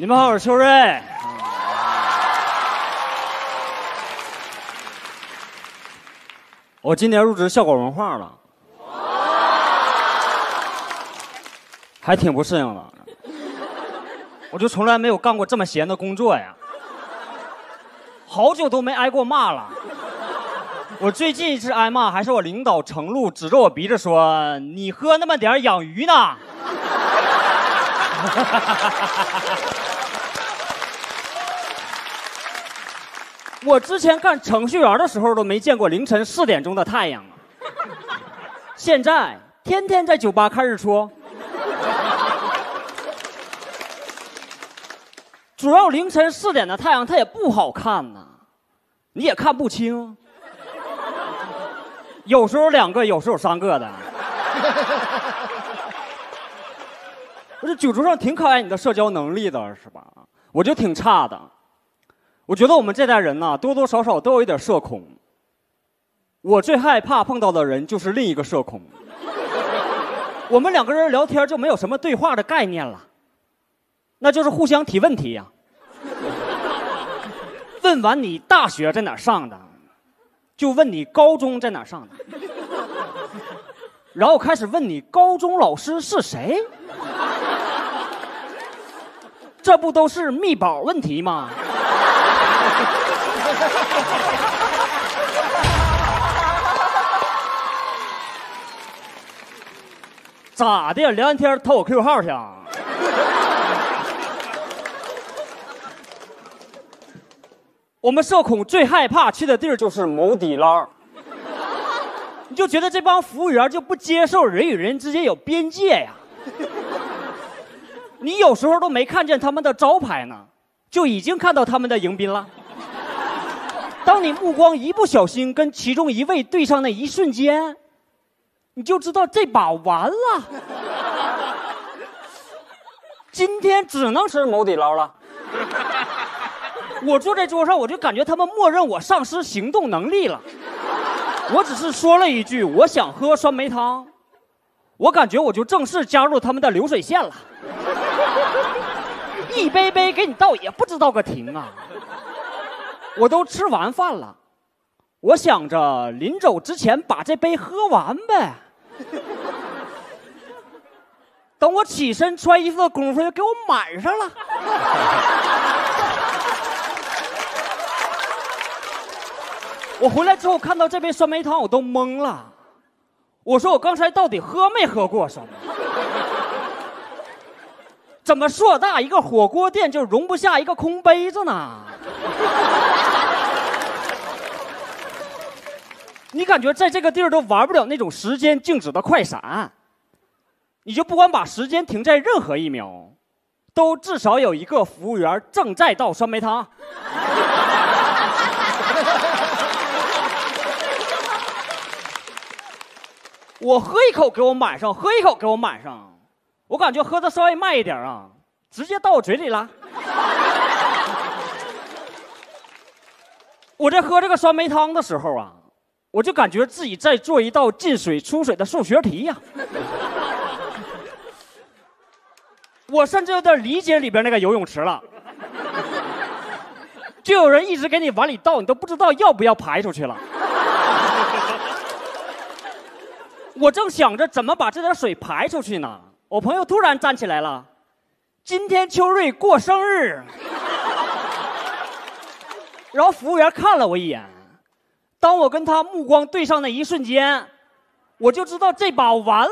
你们好，我是秋瑞。我今年入职效果文化了，还挺不适应的。我就从来没有干过这么闲的工作呀，好久都没挨过骂了。我最近一次挨骂还是我领导程璐指着我鼻子说：“你喝那么点养鱼呢。” 我之前干程序员的时候都没见过凌晨四点钟的太阳啊！现在天天在酒吧看日出，主要凌晨四点的太阳它也不好看呐，你也看不清，有时候两个，有时候三个的。我这酒桌上挺考验你的社交能力的，是吧？我就挺差的。我觉得我们这代人呢，多多少少都有一点社恐。我最害怕碰到的人就是另一个社恐。我们两个人聊天就没有什么对话的概念了，那就是互相提问题呀。问完你大学在哪上的，就问你高中在哪上的，然后开始问你高中老师是谁。这不都是密保问题吗？咋的？聊完天偷我 QQ 号去啊？我们社恐最害怕去的地儿就是某底捞。你就觉得这帮服务员就不接受人与人之间有边界呀？你有时候都没看见他们的招牌呢，就已经看到他们的迎宾了。当你目光一不小心跟其中一位对上那一瞬间，你就知道这把完了。今天只能吃某底捞了。我坐在桌上，我就感觉他们默认我丧失行动能力了。我只是说了一句我想喝酸梅汤，我感觉我就正式加入他们的流水线了。一杯杯给你倒，也不知道个停啊！我都吃完饭了，我想着临走之前把这杯喝完呗。等我起身穿衣服的功夫，又给我满上了。我回来之后看到这杯酸梅汤，我都懵了。我说我刚才到底喝没喝过酸梅？怎么硕大一个火锅店就容不下一个空杯子呢？你感觉在这个地儿都玩不了那种时间静止的快闪，你就不管把时间停在任何一秒，都至少有一个服务员正在倒酸梅汤。我喝一口给我满上，喝一口给我满上，我感觉喝的稍微慢一点啊，直接到我嘴里了。我在喝这个酸梅汤的时候啊，我就感觉自己在做一道进水出水的数学题呀。我甚至有点理解里边那个游泳池了，就有人一直给你往里倒，你都不知道要不要排出去了。我正想着怎么把这点水排出去呢，我朋友突然站起来了。今天秋瑞过生日，然后服务员看了我一眼，当我跟他目光对上那一瞬间，我就知道这把完了。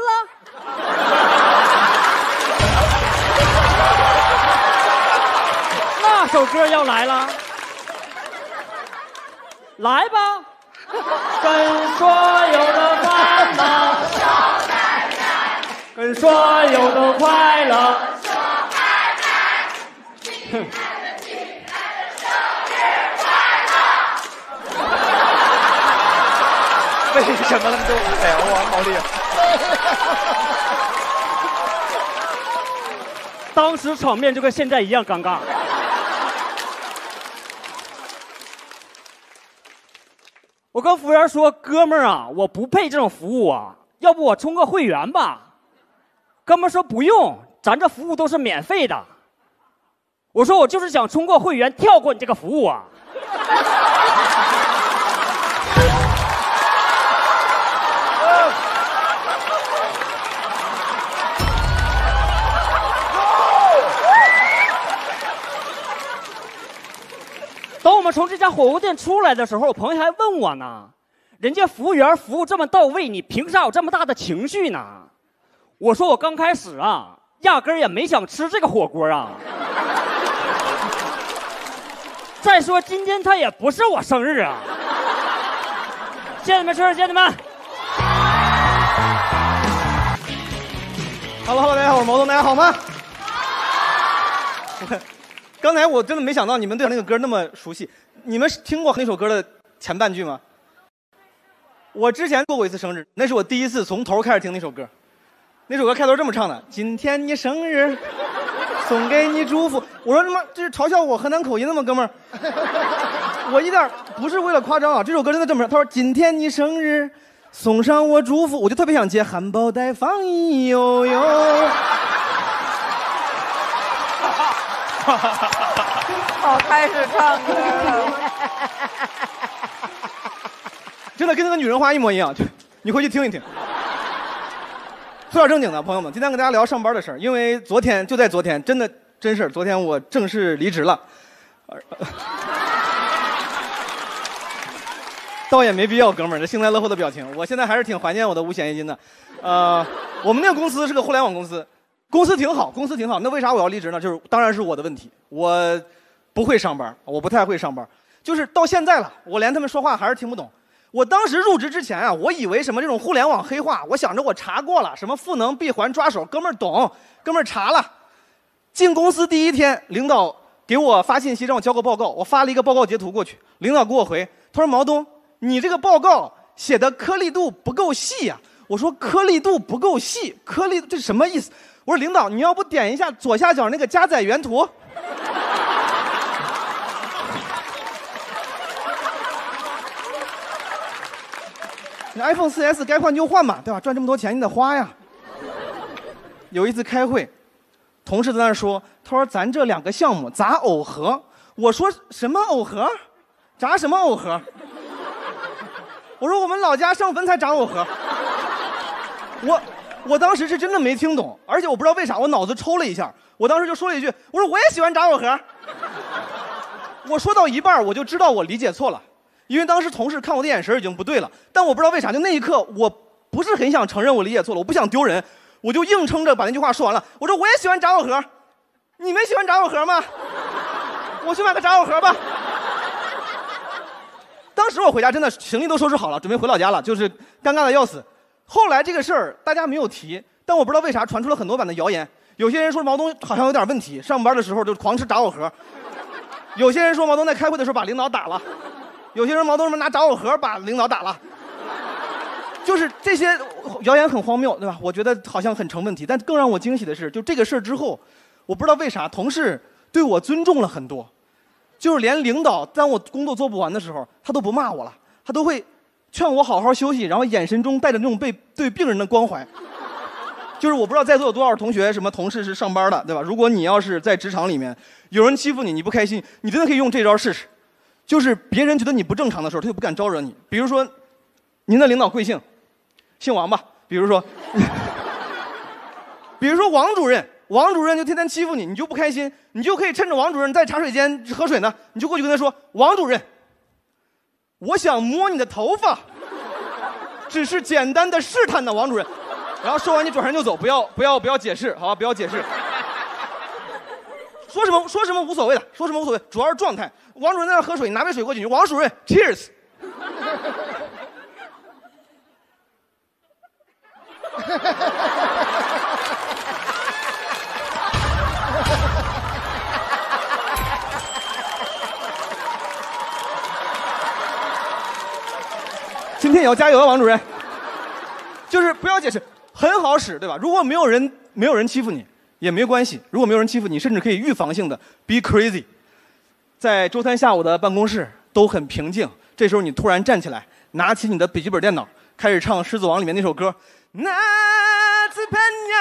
那首歌要来了，来吧。跟所有的烦恼，跟所有的快乐。亲爱的，亲爱的，生日快乐！为什么那么多哎呀，哇，好厉害！当时场面就跟现在一样尴尬。我跟服务员说：“哥们儿啊，我不配这种服务啊，要不我充个会员吧？”哥们说：“不用，咱这服务都是免费的。”我说我就是想充过会员，跳过你这个服务啊。等我们从这家火锅店出来的时候，我朋友还问我呢，人家服务员服务这么到位，你凭啥有这么大的情绪呢？我说我刚开始啊，压根儿也没想吃这个火锅啊。再说今天他也不是我生日啊。谢谢你们，谢谢你们。Hello 大家好，我是毛东，大家好吗？刚才我真的没想到你们对那个歌那么熟悉。你们听过那首歌的前半句吗？我之前过过一次生日，那是我第一次从头开始听那首歌。那首歌开头这么唱的：“今天你生日，送给你祝福。”我说他妈这是嘲笑我河南口音的吗，哥们儿？我一点儿不是为了夸张啊，这首歌真的这么唱。他说：“今天你生日，送上我祝福。”我就特别想接含苞待放一悠悠。好，开始唱歌了。真的跟那个女人花一模一样，就你回去听一听。说点正经的，朋友们，今天跟大家聊上班的事儿，因为昨天就在昨天，真的真事儿，昨天我正式离职了。呃 倒也没必要，哥们儿，这幸灾乐祸的表情，我现在还是挺怀念我的五险一金的。呃，我们那个公司是个互联网公司，公司挺好，公司挺好。那为啥我要离职呢？就是当然是我的问题，我不会上班，我不太会上班。就是到现在了，我连他们说话还是听不懂。我当时入职之前啊，我以为什么这种互联网黑话，我想着我查过了，什么赋能、闭环、抓手，哥们儿懂，哥们儿查了。进公司第一天，领导给我发信息让我交个报告，我发了一个报告截图过去，领导给我回，他说毛东，你这个报告写的颗粒度不够细呀、我说颗粒度不够细，颗粒这什么意思？我说领导，你要不点一下左下角那个加载原图？iPhone 4S 该换就换嘛，对吧？赚这么多钱你得花呀。有一次开会，同事在那说，他说咱这两个项目咋耦合？我说什么耦合？炸什么耦合？我说我们老家上坟才炸耦合。我我当时是真的没听懂，而且我不知道为啥，我脑子抽了一下，我当时就说了一句，我说我也喜欢炸耦合。我说到一半，我就知道我理解错了，因为当时同事看我的眼神已经不对了，但我不知道为啥，就那一刻我不是很想承认我理解错了，我不想丢人，我就硬撑着把那句话说完了。我说我也喜欢炸耦合，你们喜欢炸耦合吗？我去买个炸耦合吧。当时我回家真的行李都收拾好了，准备回老家了，就是尴尬的要死。后来这个事儿大家没有提，但我不知道为啥传出了很多版的谣言。有些人说毛东好像有点问题，上班的时候就狂吃炸耦合；有些人说毛东在开会的时候把领导打了；有些人毛东什么拿炸耦合把领导打了。就是这些谣言很荒谬，对吧？我觉得好像很成问题。但更让我惊喜的是，就这个事儿之后，我不知道为啥同事对我尊重了很多。就是连领导当我工作做不完的时候，他都不骂我了，他都会劝我好好休息，然后眼神中带着那种被对病人的关怀。就是我不知道在座有多少同学、什么同事是上班的，对吧？如果你要是在职场里面有人欺负你，你不开心，你真的可以用这招试试。就是别人觉得你不正常的时候，他就不敢招惹你。比如说，您的领导贵姓？姓王吧。比如说，比如说王主任，王主任就天天欺负你，你就不开心，你就可以趁着王主任在茶水间喝水呢，你就过去跟他说：“王主任，我想摸你的头发，只是简单的试探呢，王主任。”然后说完你转身就走，不要不要不要解释，好吧？不要解释。说什么说什么无所谓的，说什么无所谓，主要是状态。王主任在那喝水，拿杯水过去，你说王主任，Cheers。今天也要加油啊，王主任。就是不要解释，很好使，对吧？如果没有人没有人欺负你，也没关系。如果没有人欺负你，甚至可以预防性的 be crazy。在周三下午的办公室都很平静，这时候你突然站起来，拿起你的笔记本电脑，开始唱《狮子王》里面那首歌。那次朋友，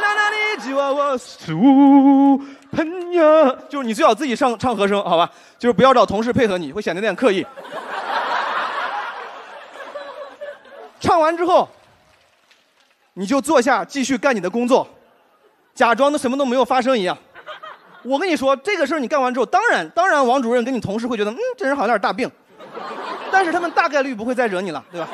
那那你就我我树喷呀，就是你最好自己上唱和声，好吧？就是不要找同事配合你，会显得有点刻意。唱完之后，你就坐下继续干你的工作，假装的什么都没有发生一样。我跟你说，这个事儿你干完之后，当然，当然，王主任跟你同事会觉得，嗯，这人好像有点大病，但是他们大概率不会再惹你了，对吧？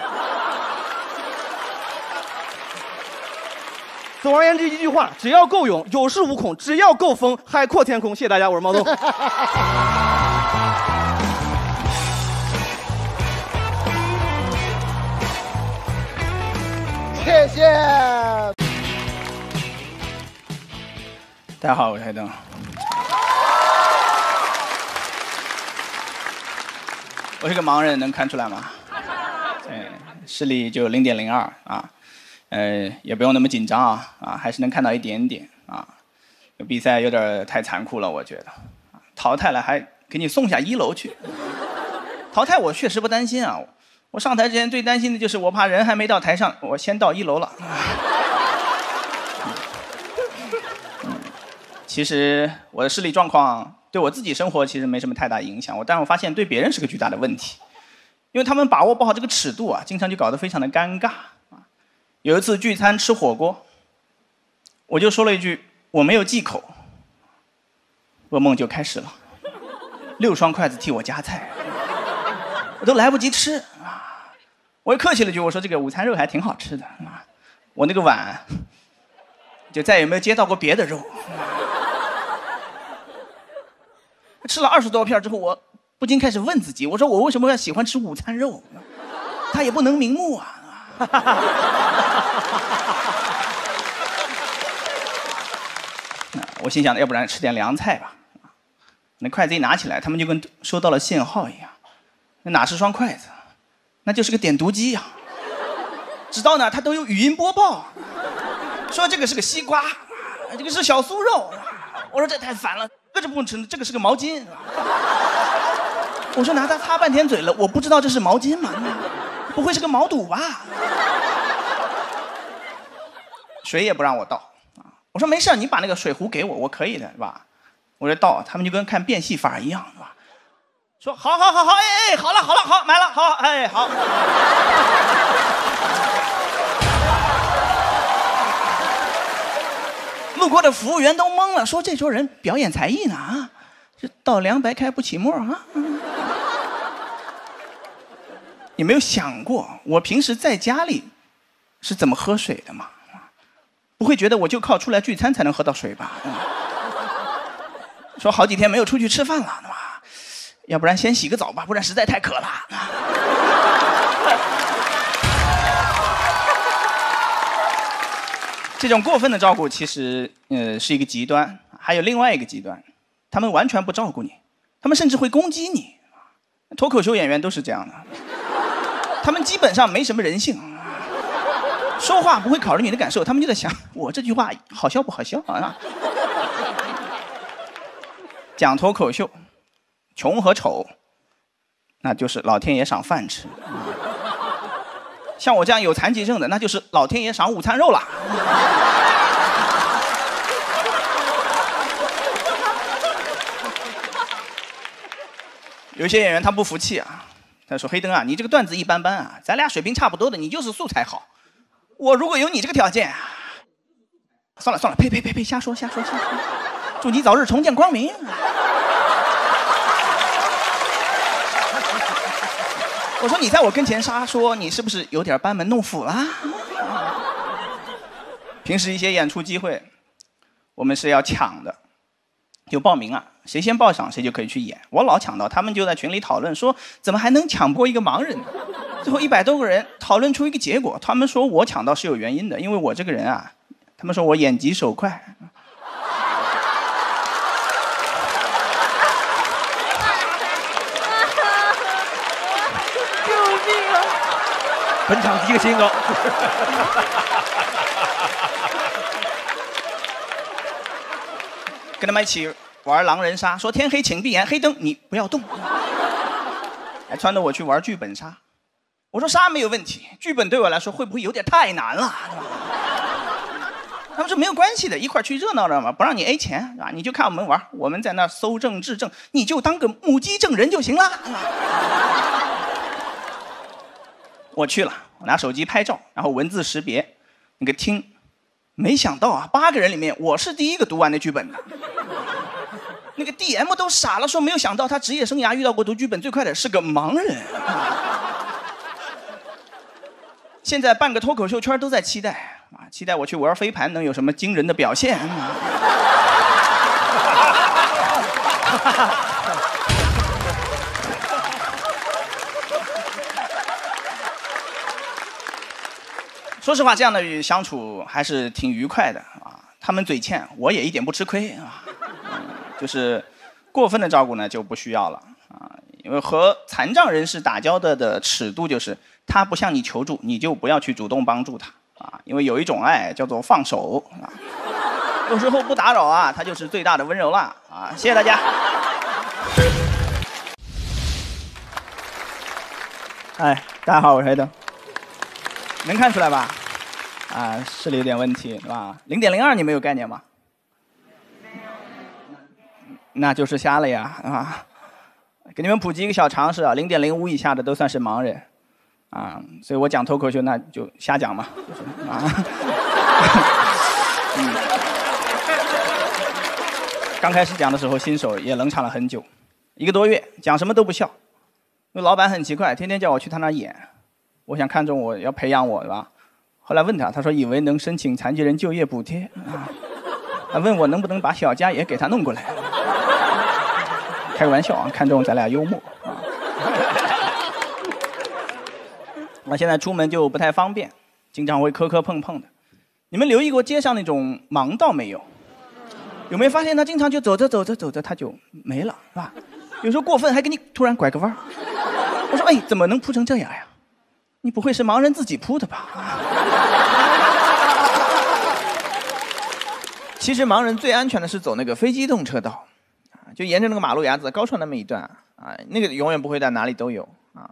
总而言之，一句话，只要够勇，有恃无恐；只要够疯，海阔天空。谢谢大家，我是毛东。谢谢。大家好，我是海登。我是个盲人，能看出来吗？对，视力就零点零二啊，呃，也不用那么紧张啊，啊，还是能看到一点点啊。比赛有点太残酷了，我觉得，淘汰了还给你送下一楼去。淘汰我确实不担心啊，我上台之前最担心的就是我怕人还没到台上，我先到一楼了。其实我的视力状况对我自己生活其实没什么太大影响，我但我发现对别人是个巨大的问题，因为他们把握不好这个尺度啊，经常就搞得非常的尴尬啊。有一次聚餐吃火锅，我就说了一句我没有忌口，噩梦就开始了，六双筷子替我夹菜，我都来不及吃啊。我又客气了句，我说这个午餐肉还挺好吃的啊，我那个碗就再也没有接到过别的肉。吃了二十多片之后，我不禁开始问自己：我说我为什么要喜欢吃午餐肉？它也不能明目啊！我心想，要不然吃点凉菜吧。那筷子一拿起来，他们就跟收到了信号一样。那哪是双筷子？那就是个点读机呀！直到呢，它都有语音播报，说这个是个西瓜，这个是小酥肉。我说这太烦了。这不吃，这个是个毛巾。我说拿它擦半天嘴了，我不知道这是毛巾吗？不会是个毛肚吧？水也不让我倒啊！我说没事你把那个水壶给我，我可以的，是吧？我说倒，他们就跟看变戏法一样，是吧？说好好好好，哎哎，好了好了好，买了好，哎好。路过的服务员都懵了，说这桌人表演才艺呢啊，这倒凉白开不起沫啊！你没有想过我平时在家里是怎么喝水的吗？不会觉得我就靠出来聚餐才能喝到水吧？说好几天没有出去吃饭了，要不然先洗个澡吧，不然实在太渴了。这种过分的照顾其实，呃，是一个极端。还有另外一个极端，他们完全不照顾你，他们甚至会攻击你。脱口秀演员都是这样的，他们基本上没什么人性，说话不会考虑你的感受，他们就在想我这句话好笑不好笑啊？讲脱口秀，穷和丑，那就是老天爷赏饭吃。像我这样有残疾证的，那就是老天爷赏午餐肉了。有些演员他不服气啊，他说：“黑灯啊，你这个段子一般般啊，咱俩水平差不多的，你就是素材好。我如果有你这个条件，算了算了，呸呸呸呸，瞎说瞎说瞎说，祝你早日重见光明。”我说你在我跟前瞎说，你是不是有点班门弄斧啦？平时一些演出机会，我们是要抢的，就报名啊，谁先报上谁就可以去演。我老抢到，他们就在群里讨论说，怎么还能抢过一个盲人？最后一百多个人讨论出一个结果，他们说我抢到是有原因的，因为我这个人啊，他们说我眼疾手快。本场第一个新高，跟他们一起玩狼人杀，说天黑请闭眼，黑灯你不要动，还撺掇我去玩剧本杀。我说杀没有问题，剧本对我来说会不会有点太难了？他们说没有关系的，一块去热闹热闹嘛，不让你 A 钱啊？你就看我们玩，我们在那搜证质证，你就当个目击证人就行了。我去了，我拿手机拍照，然后文字识别，那个听，没想到啊，八个人里面我是第一个读完那剧本的。那个 DM 都傻了，说没有想到他职业生涯遇到过读剧本最快的是个盲人。现在半个脱口秀圈都在期待啊，期待我去玩飞盘能有什么惊人的表现。说实话，这样的相处还是挺愉快的啊。他们嘴欠，我也一点不吃亏啊。就是过分的照顾呢就不需要了啊，因为和残障人士打交道的尺度就是，他不向你求助，你就不要去主动帮助他啊，因为有一种爱叫做放手啊，有时候不打扰啊，他就是最大的温柔了啊。谢谢大家。哎，大家好，我是黑灯，能看出来吧？啊，视力有点问题，是吧？零点零二你没有概念吗？那就是瞎了呀，啊！给你们普及一个小常识啊，零点零五以下的都算是盲人，啊，所以我讲脱口秀那就瞎讲嘛，啊。嗯刚开始讲的时候，新手也冷场了很久，一个多月，讲什么都不笑。那老板很奇怪，天天叫我去他那演，我想看中我要培养我，是吧？后来问他，他说以为能申请残疾人就业补贴，啊，他问我能不能把小佳也给他弄过来。开个玩笑啊，看中咱俩幽默啊。我现在出门就不太方便，经常会磕磕碰碰的。你们留意过街上那种盲道没有？有没有发现他经常就走着走着走着他就没了，是吧？有时候过分还给你突然拐个弯。我说哎，怎么能铺成这样呀？你不会是盲人自己铺的吧？其实盲人最安全的是走那个非机动车道。啊就沿着那个马路牙子高出那么一段啊，那个永远不会在哪里都有啊。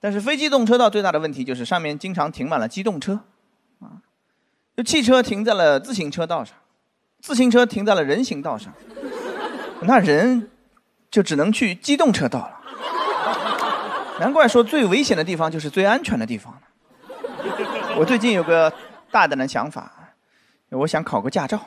但是非机动车道最大的问题就是上面经常停满了机动车，啊，就汽车停在了自行车道上，自行车停在了人行道上，那人就只能去机动车道了。难怪说最危险的地方就是最安全的地方。我最近有个大胆的想法，我想考个驾照。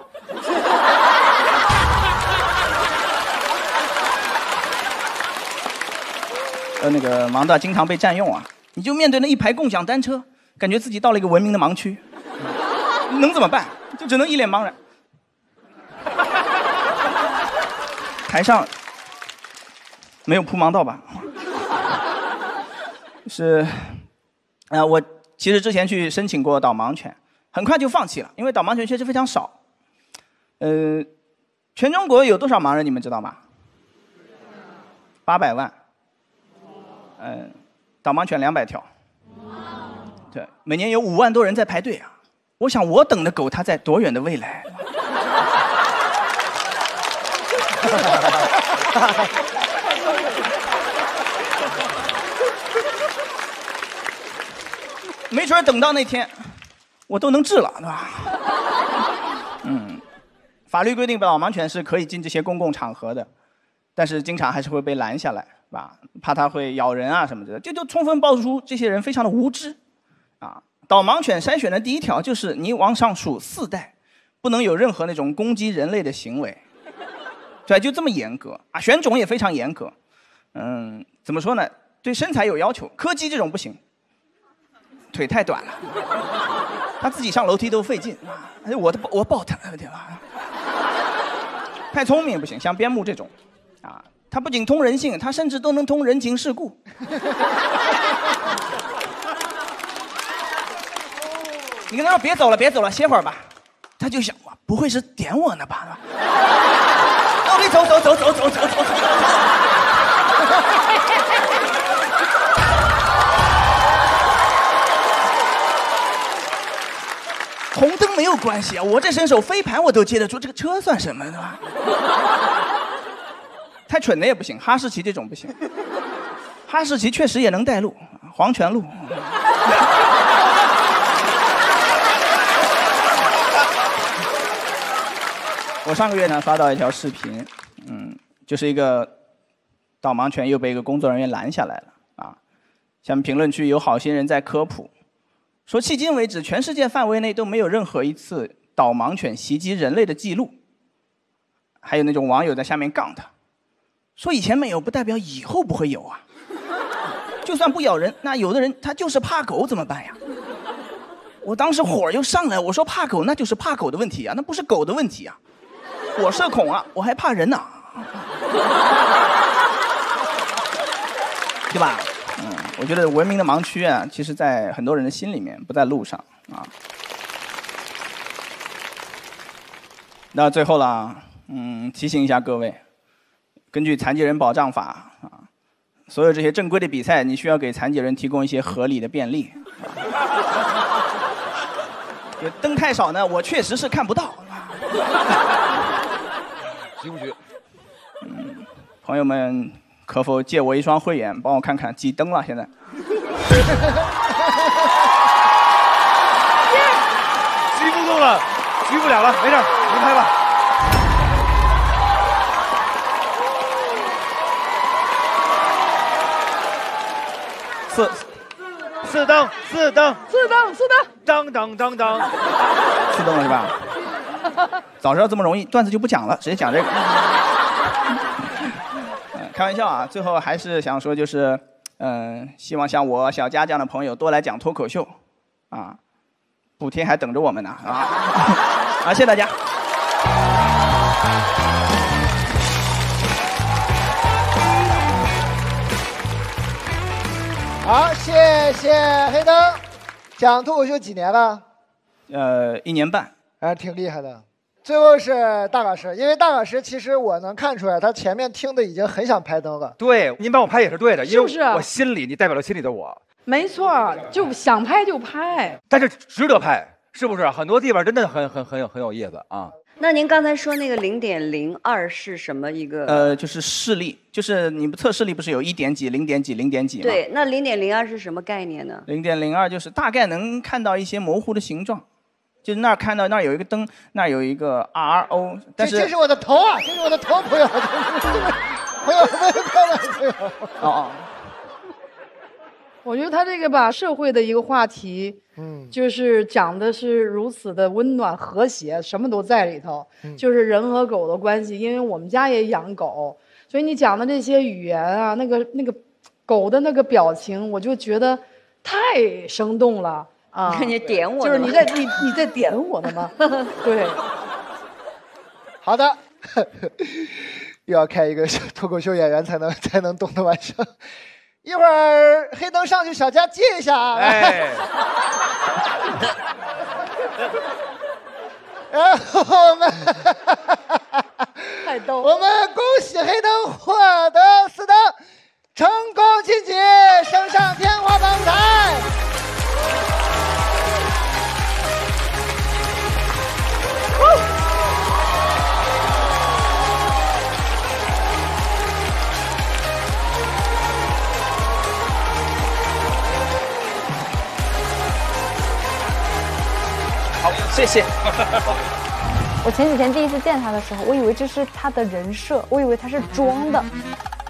呃，那个盲道经常被占用啊，你就面对那一排共享单车，感觉自己到了一个文明的盲区，能怎么办？就只能一脸茫然。台上没有铺盲道吧？是，啊，我其实之前去申请过导盲犬，很快就放弃了，因为导盲犬确实非常少。呃，全中国有多少盲人？你们知道吗？八百万。嗯，导盲犬两百条，对，每年有五万多人在排队啊！我想我等的狗，它在多远的未来？没准等到那天，我都能治了，对吧？嗯，法律规定导盲犬是可以进这些公共场合的，但是经常还是会被拦下来。吧，怕它会咬人啊什么的，这就充分暴露出这些人非常的无知，啊，导盲犬筛选的第一条就是你往上数四代，不能有任何那种攻击人类的行为，对，就这么严格啊，选种也非常严格，嗯，怎么说呢？对身材有要求，柯基这种不行，腿太短了，他自己上楼梯都费劲，哎，我的我抱他，对吧？太聪明不行，像边牧这种，啊。它不仅通人性，它甚至都能通人情世故。你跟他说别走了，别走了，歇会儿吧。他就想哇，不会是点我呢吧？走，你走走走走走走走。走没有关系啊，我这身手飞盘我都接得住，这个车算什么呢？太蠢的也不行，哈士奇这种不行。哈士奇确实也能带路，黄泉路。我上个月呢刷到一条视频，嗯，就是一个导盲犬又被一个工作人员拦下来了啊。下面评论区有好心人在科普，说迄今为止全世界范围内都没有任何一次导盲犬袭击人类的记录。还有那种网友在下面杠他，说以前没有不代表以后不会有啊。就算不咬人，那有的人他就是怕狗怎么办呀？我当时火就上来，我说怕狗那就是怕狗的问题啊，那不是狗的问题啊。我社恐啊，我还怕人呢，对吧？嗯，我觉得文明的盲区啊，其实在很多人的心里面，不在路上啊。那最后了，嗯，提醒一下各位，根据残疾人保障法啊，所有这些正规的比赛，你需要给残疾人提供一些合理的便利。灯太少呢，我确实是看不到。许不许？嗯，朋友们，可否借我一双慧眼，帮我看看几灯了？现在。举不动了，举不了了，没事，您拍吧。四四灯，四灯，四灯，四灯，当当当当，四灯了是吧？早知道这么容易，段子就不讲了，直接讲这个。开玩笑啊，最后还是想说，就是嗯，希望像我小佳这样的朋友多来讲脱口秀，啊，补贴还等着我们呢啊！啊，谢谢大家。好，谢谢黑灯。讲脱口秀几年了？呃，一年半。还挺厉害的。最后是大老师，因为大老师其实我能看出来，他前面听的已经很想拍灯了。对，您帮我拍也是对的，因为我心里你代表了心里的我，没错，就想拍就拍。但是值得拍，是不是？很多地方真的很很很有很有意思啊。那您刚才说那个零点零二是什么一个？呃，就是视力，就是你们测视力不是有一点几、零点几、零点几吗？对，那零点零二是什么概念呢？零点零二就是大概能看到一些模糊的形状，就是那儿看到那儿有一个灯，那儿有一个 R O，但是这这是我的头啊，这是我的头，朋友，朋友们，快来，朋友。哦哦，我觉得他这个把社会的一个话题，嗯，就是讲的是如此的温暖和谐，什么都在里头，嗯就是人和狗的关系。因为我们家也养狗，所以你讲的这些语言啊，那个那个狗的那个表情，我就觉得太生动了啊！你点我就是你在你你在点我呢吗？对，好的，又要开一个 脱口秀演员才能才能懂的玩笑。一会儿黑灯上去，小佳接一下啊。哎，然后我们太逗我们恭喜黑灯获得四灯，成功晋级，升上天花板舞台。好，谢谢。我前几天第一次见他的时候，我以为这是他的人设，我以为他是装的。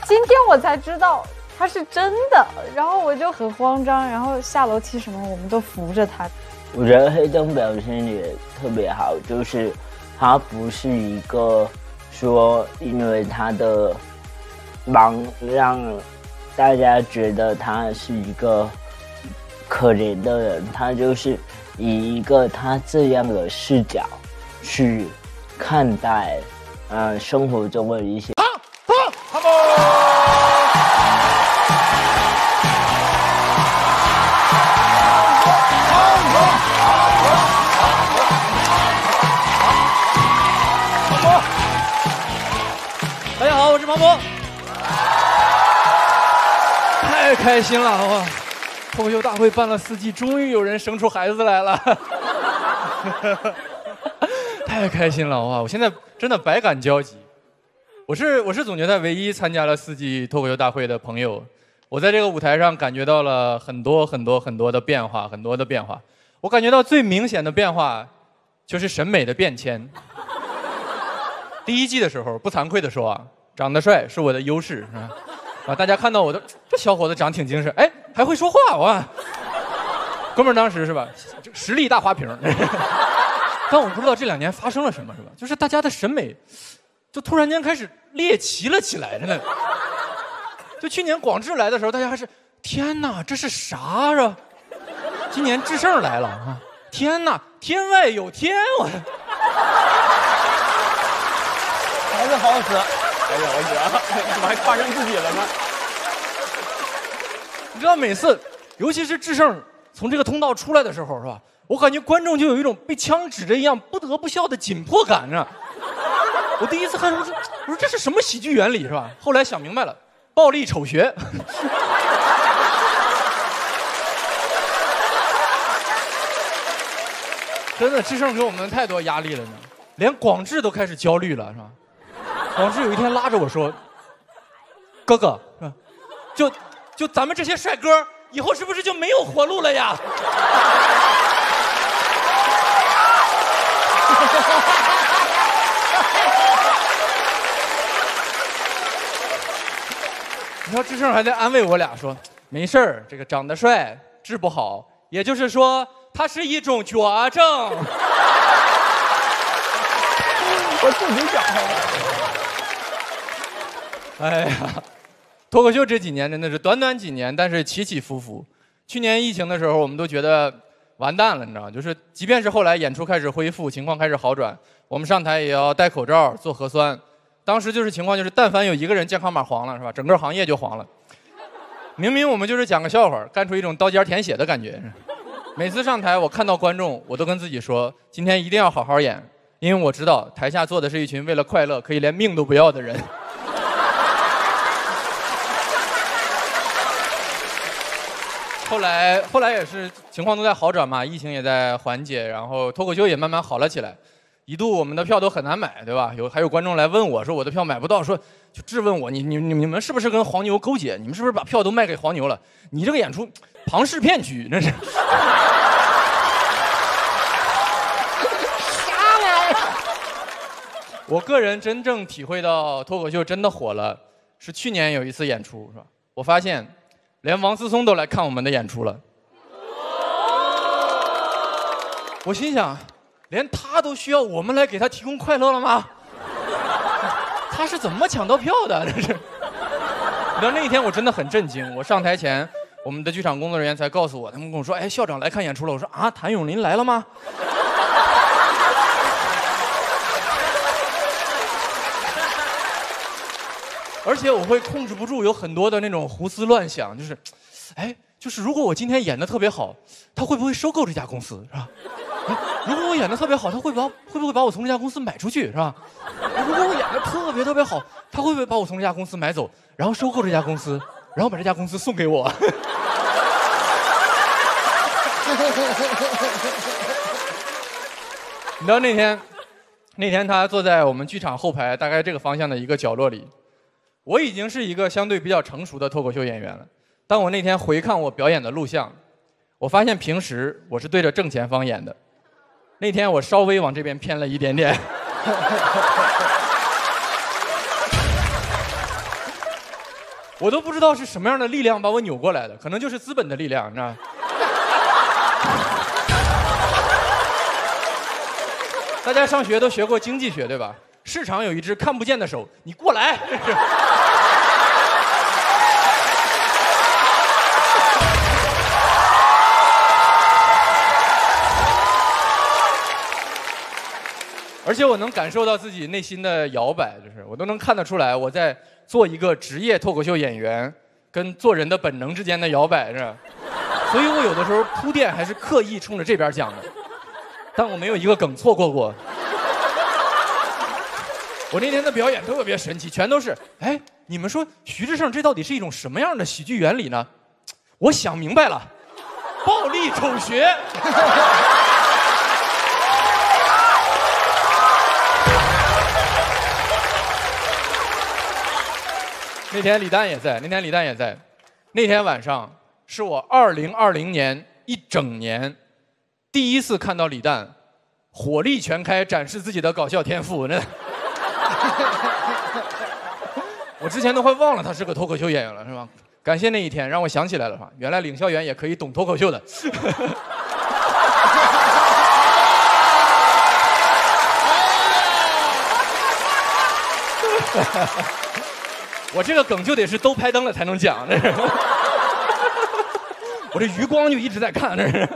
今天我才知道他是真的，然后我就很慌张，然后下楼梯什么我们都扶着他。我觉得黑灯表现也特别好，就是他不是一个说因为他的忙让大家觉得他是一个可怜的人，他就是以一个他这样的视角去看待呃生活中的一些。庞博。太开心了，哇！脱口秀大会办了四季，终于有人生出孩子来了，太开心了，哇！我现在真的百感交集。我是我是总决赛唯一参加了四季脱口秀大会的朋友，我在这个舞台上感觉到了很多很多很多的变化，很多的变化。我感觉到最明显的变化就是审美的变迁。第一季的时候，不惭愧的说啊，长得帅是我的优势，是吧？啊，大家看到我都这小伙子长挺精神，哎，还会说话哇！哥们儿当时是吧，实力大花瓶。但我不知道这两年发生了什么，是吧？就是大家的审美，就突然间开始猎奇了起来，真的。就去年广智来的时候，大家还是天哪，这是啥啊？今年智胜来了啊！天哪，天外有天，我。还是好使。哎呀，我姐，怎么还夸上自己了呢？你知道每次，尤其是智胜从这个通道出来的时候，是吧？我感觉观众就有一种被枪指着一样不得不笑的紧迫感呢。我第一次看，我说我说这是什么喜剧原理是吧？后来想明白了，暴力丑学。真的，智胜给我们太多压力了呢，连广智都开始焦虑了，是吧？王志有一天拉着我说：“哥哥，就就咱们这些帅哥，以后是不是就没有活路了呀？” 你说志胜还在安慰我俩说：“没事儿，这个长得帅治不好，也就是说，他是一种绝症。”我自己讲的。哎呀，脱口秀这几年真的是短短几年，但是起起伏伏。去年疫情的时候，我们都觉得完蛋了，你知道吗？就是即便是后来演出开始恢复，情况开始好转，我们上台也要戴口罩、做核酸。当时就是情况就是，但凡有一个人健康码黄了，是吧？整个行业就黄了。明明我们就是讲个笑话，干出一种刀尖舔血的感觉。每次上台，我看到观众，我都跟自己说，今天一定要好好演，因为我知道台下坐的是一群为了快乐可以连命都不要的人。后来，后来也是情况都在好转嘛，疫情也在缓解，然后脱口秀也慢慢好了起来。一度我们的票都很难买，对吧？有还有观众来问我说我的票买不到，说就质问我，你你你你们是不是跟黄牛勾结？你们是不是把票都卖给黄牛了？你这个演出庞氏骗局，那是。啥玩意我个人真正体会到脱口秀真的火了，是去年有一次演出，是吧？我发现。连王思聪都来看我们的演出了，我心想，连他都需要我们来给他提供快乐了吗？他是怎么抢到票的？这是。你知道那一天我真的很震惊。我上台前，我们的剧场工作人员才告诉我，他们跟我说：“哎，校长来看演出了。”我说：“啊，谭咏麟来了吗？”而且我会控制不住，有很多的那种胡思乱想，就是，哎，就是如果我今天演的特别好，他会不会收购这家公司，是吧？如果我演的特别好，他会把会不会把我从这家公司买出去，是吧？如果我演的特别特别好，他会不会把我从这家公司买走，然后收购这家公司，然后把这家公司送给我？你知道那天，那天他坐在我们剧场后排大概这个方向的一个角落里。我已经是一个相对比较成熟的脱口秀演员了。当我那天回看我表演的录像，我发现平时我是对着正前方演的，那天我稍微往这边偏了一点点。我都不知道是什么样的力量把我扭过来的，可能就是资本的力量，你知道大家上学都学过经济学，对吧？市场有一只看不见的手，你过来。而且我能感受到自己内心的摇摆，就是我都能看得出来，我在做一个职业脱口秀演员跟做人的本能之间的摇摆，是所以我有的时候铺垫还是刻意冲着这边讲的，但我没有一个梗错过过。我那天的表演特别神奇，全都是哎，你们说徐志胜这到底是一种什么样的喜剧原理呢？我想明白了，暴力丑学。那天李诞也在，那天李诞也在，那天晚上是我二零二零年一整年第一次看到李诞火力全开展示自己的搞笑天赋，那。我之前都快忘了他是个脱口秀演员了，是吧？感谢那一天让我想起来了，是吧，原来领笑员也可以懂脱口秀的。我这个梗就得是都拍灯了才能讲，这是。我这余光就一直在看，这是。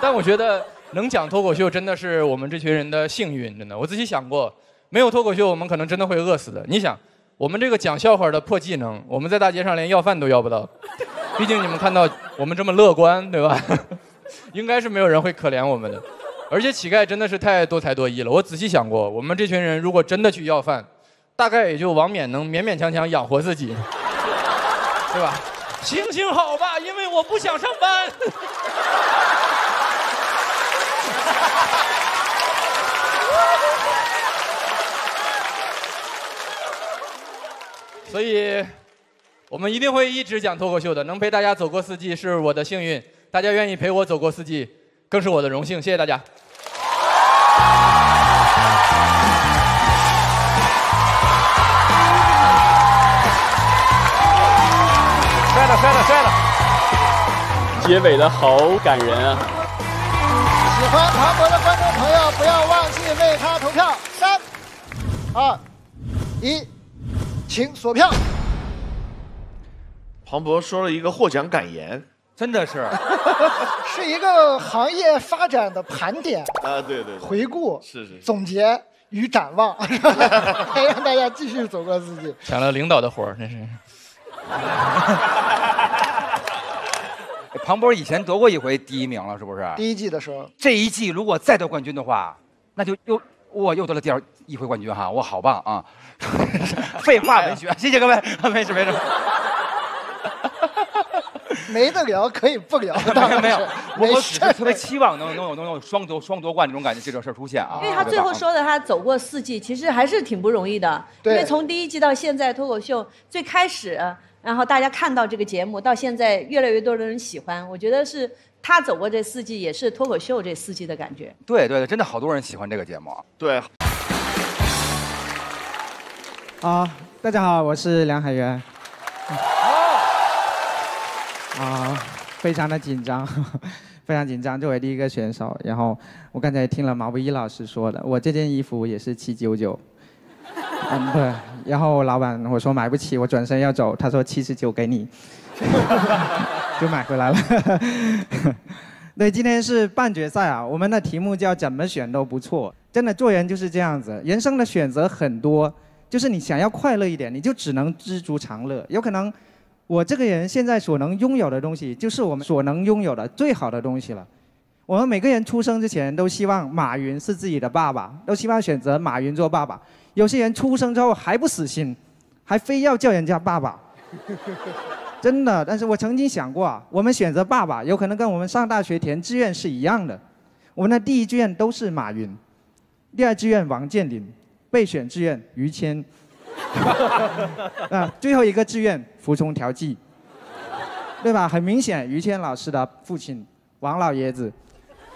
但我觉得能讲脱口秀真的是我们这群人的幸运，真的。我仔细想过，没有脱口秀，我们可能真的会饿死的。你想，我们这个讲笑话的破技能，我们在大街上连要饭都要不到。毕竟你们看到我们这么乐观，对吧？应该是没有人会可怜我们的。而且乞丐真的是太多才多艺了。我仔细想过，我们这群人如果真的去要饭，大概也就王冕能勉勉强强养活自己，对吧？行行好吧，因为我不想上班。所以，我们一定会一直讲脱口秀的。能陪大家走过四季是我的幸运，大家愿意陪我走过四季，更是我的荣幸。谢谢大家。结尾的好感人啊！喜欢庞博的观众朋友，不要忘记为他投票。三、二、一，请锁票。庞博说了一个获奖感言，真的是，是一个行业发展的盘点、啊，对对对，回顾、是是是，总结与展望，还让大家继续走过自己。抢了领导的活儿，真是。庞博以前得过一回第一名了，是不是？第一季的时候，这一季如果再得冠军的话，那就又我又得了第二一回冠军哈，我好棒啊！废话文学，谢谢各位，没事没事。没得聊可以不聊，当然没有，我我只是特别期望能能有能有双夺双夺冠这种感觉，这种事儿出现啊。因为他最后说的，他走过四季，其实还是挺不容易的。对因为从第一季到现在，脱口秀最开始，然后大家看到这个节目，到现在越来越多的人喜欢，我觉得是他走过这四季，也是脱口秀这四季的感觉。对对对，真的好多人喜欢这个节目。对，啊，大家好，我是梁海源。啊，非常的紧张，非常紧张。作为第一个选手，然后我刚才听了毛不易老师说的，我这件衣服也是七九九。嗯，对。然后老板我说买不起，我转身要走，他说七十九给你，就买回来了。对，今天是半决赛啊，我们的题目叫怎么选都不错。真的做人就是这样子，人生的选择很多，就是你想要快乐一点，你就只能知足常乐。有可能我这个人现在所能拥有的东西，就是我们所能拥有的最好的东西了。我们每个人出生之前都希望马云是自己的爸爸，都希望选择马云做爸爸。有些人出生之后还不死心，还非要叫人家爸爸。真的，但是我曾经想过啊，我们选择爸爸，有可能跟我们上大学填志愿是一样的。我们的第一志愿都是马云，第二志愿王健林，备选志愿于谦，啊，最后一个志愿服从调剂，对吧？很明显，于谦老师的父亲王老爷子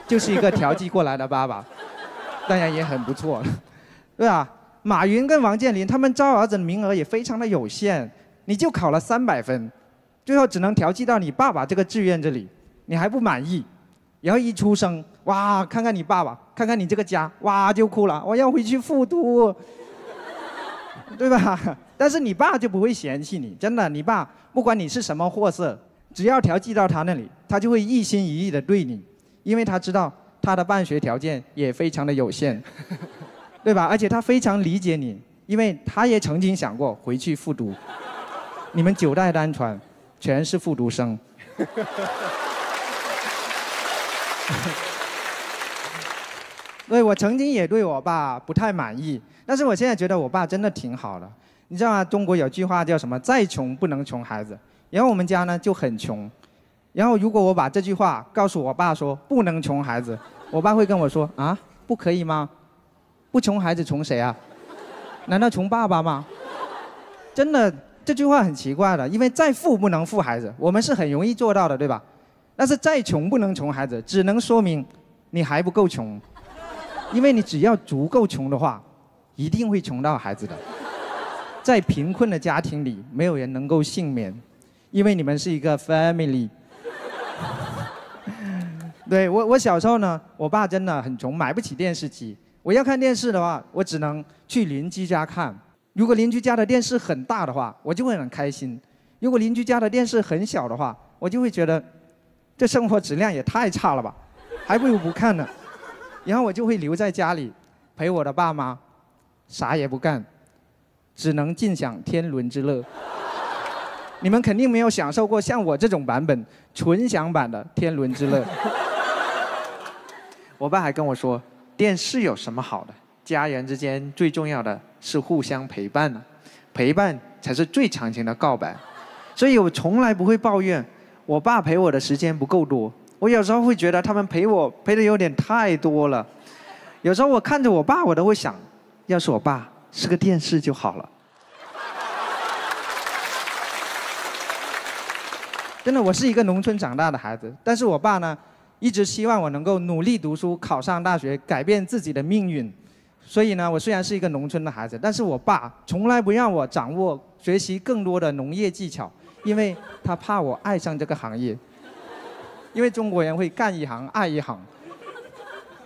就是一个调剂过来的爸爸，当然也很不错，对吧？马云跟王健林他们招儿子的名额也非常的有限，你就考了三百分，最后只能调剂到你爸爸这个志愿这里，你还不满意，然后一出生，哇，看看你爸爸，看看你这个家，哇，就哭了，我要回去复读，对吧？但是你爸就不会嫌弃你，真的，你爸不管你是什么货色，只要调剂到他那里，他就会一心一意的对你，因为他知道他的办学条件也非常的有限，对吧？而且他非常理解你，因为他也曾经想过回去复读。你们九代单传，全是复读生。对，我曾经也对我爸不太满意，但是我现在觉得我爸真的挺好的。你知道吗？中国有句话叫什么？再穷不能穷孩子。然后我们家呢就很穷，然后如果我把这句话告诉我爸说不能穷孩子，我爸会跟我说啊，不可以吗？不穷孩子穷谁啊？难道穷爸爸吗？真的这句话很奇怪的，因为再富不能富孩子，我们是很容易做到的，对吧？但是再穷不能穷孩子，只能说明你还不够穷，因为你只要足够穷的话，一定会穷到孩子的。在贫困的家庭里，没有人能够幸免，因为你们是一个 family。对我，我小时候呢，我爸真的很穷，买不起电视机。我要看电视的话，我只能去邻居家看。如果邻居家的电视很大的话，我就会很开心；如果邻居家的电视很小的话，我就会觉得这生活质量也太差了吧，还不如不看呢。然后我就会留在家里陪我的爸妈，啥也不干，只能尽享天伦之乐。你们肯定没有享受过像我这种版本纯享版的天伦之乐。我爸还跟我说，电视有什么好的？家人之间最重要的是互相陪伴呢、陪伴才是最长情的告白。所以我从来不会抱怨我爸陪我的时间不够多。我有时候会觉得他们陪我陪的有点太多了。有时候我看着我爸，我都会想，要是我爸是个电视就好了。真的，我是一个农村长大的孩子，但是我爸呢，一直希望我能够努力读书，考上大学，改变自己的命运。所以呢，我虽然是一个农村的孩子，但是我爸从来不让我掌握、学习更多的农业技巧，因为他怕我爱上这个行业。因为中国人会干一行爱一行，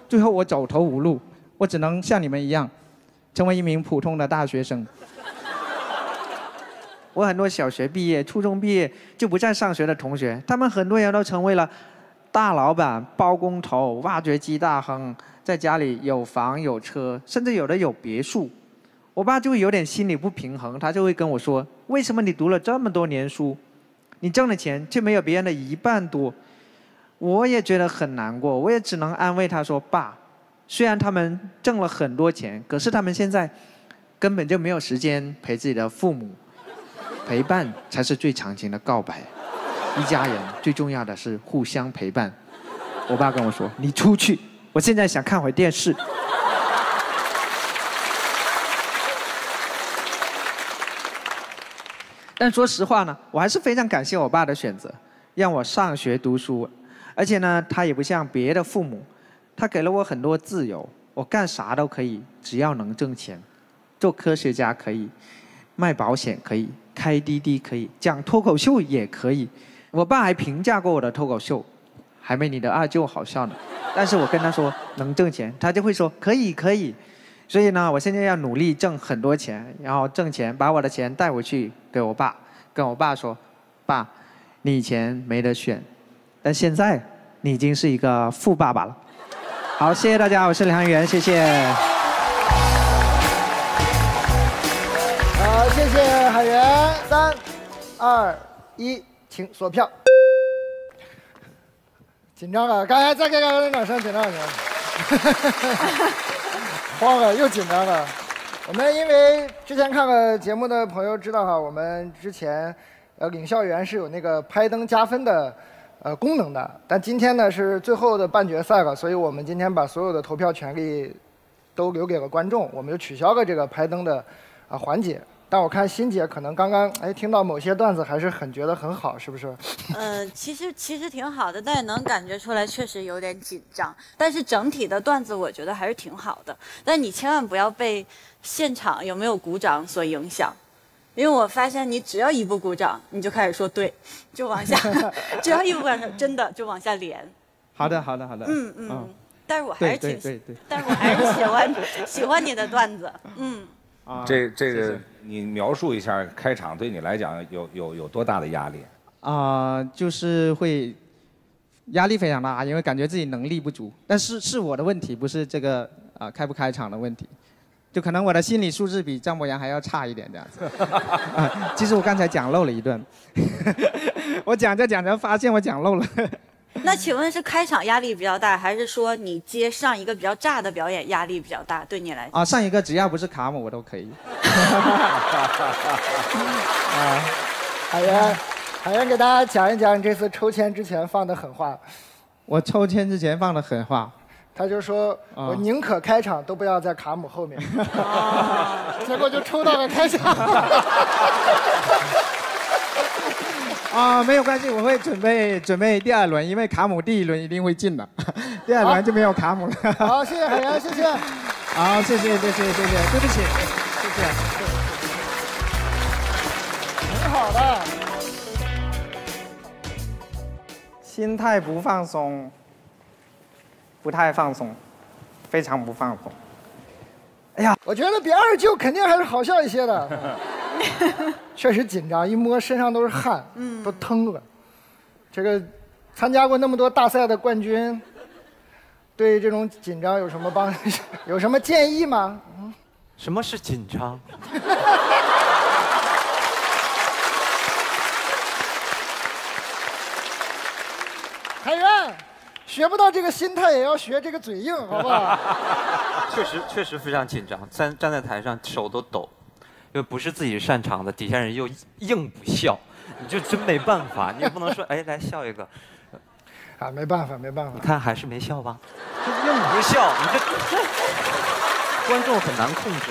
最后我走投无路，我只能像你们一样，成为一名普通的大学生。我很多小学毕业、初中毕业就不再上学的同学，他们很多人都成为了大老板、包工头、挖掘机大亨，在家里有房有车，甚至有的有别墅。我爸就有点心理不平衡，他就会跟我说：“为什么你读了这么多年书，你挣的钱却没有别人的一半多？”我也觉得很难过，我也只能安慰他说：“爸，虽然他们挣了很多钱，可是他们现在根本就没有时间陪自己的父母。”陪伴才是最长情的告白，一家人最重要的是互相陪伴。我爸跟我说：“你出去，我现在想看会电视。”但说实话呢，我还是非常感谢我爸的选择，让我上学读书，而且呢，他也不像别的父母，他给了我很多自由，我干啥都可以，只要能挣钱，做科学家可以，卖保险可以，开滴滴可以，讲脱口秀也可以。我爸还评价过我的脱口秀，还没你的二舅好笑呢。但是我跟他说能挣钱，他就会说可以可以。所以呢，我现在要努力挣很多钱，然后挣钱，把我的钱带回去给我爸，跟我爸说，爸，你以前没得选，但现在你已经是一个富爸爸了。好，谢谢大家，我是梁元，谢谢。好，谢谢海源。三、二、一，请锁票。紧张了，刚才再给两个掌声，紧张点。慌了，又紧张了。我们因为之前看了节目的朋友知道哈，我们之前呃领校园是有那个拍灯加分的呃功能的，但今天呢是最后的半决赛了，所以我们今天把所有的投票权利都留给了观众，我们就取消了这个拍灯的啊环节。但我看欣姐可能刚刚哎听到某些段子还是很觉得很好，是不是？呃，其实其实挺好的，但也能感觉出来确实有点紧张。但是整体的段子我觉得还是挺好的。但你千万不要被现场有没有鼓掌所影响，因为我发现你只要一不鼓掌，你就开始说对，就往下，只要一不鼓掌，真的就往下连。好的，好的，好的。嗯嗯。但是我还是挺，对对对对。但是我还是喜欢喜欢你的段子，嗯。这这个谢谢你描述一下开场对你来讲有有有多大的压力？啊、就是会压力非常大，因为感觉自己能力不足。但是是我的问题，不是这个啊、开不开场的问题。就可能我的心理素质比张博洋还要差一点这样子。啊其实我刚才讲漏了一段，我讲着讲着发现我讲漏了。那请问是开场压力比较大，还是说你接上一个比较炸的表演压力比较大？对你来讲？啊，上一个只要不是卡姆我都可以。啊，海源，海源给大家讲一讲你这次抽签之前放的狠话。我抽签之前放的狠话，他就说：“啊我宁可开场都不要在卡姆后面。”结果就抽到了开场。啊，没有关系，我会准备准备第二轮，因为卡姆第一轮一定会进的，第二轮就没有卡姆了。好，谢谢海洋，谢谢。好，谢谢谢谢谢谢，对不起，谢谢，挺好的。心态不放松，不太放松，非常不放松。哎呀，我觉得比二舅肯定还是好笑一些的。确实紧张，一摸身上都是汗，嗯都疼了。这个参加过那么多大赛的冠军，对这种紧张有什么帮 有什么建议吗？嗯什么是紧张？海源，学不到这个心态，也要学这个嘴硬，好不好？确实确实非常紧张，站站在台上手都抖，因为不是自己擅长的，底下人又硬不笑，你就真没办法，你也不能说哎来笑一个，啊，没办法，没办法你。看还是没笑吧，就硬不笑，你这 观众很难控制。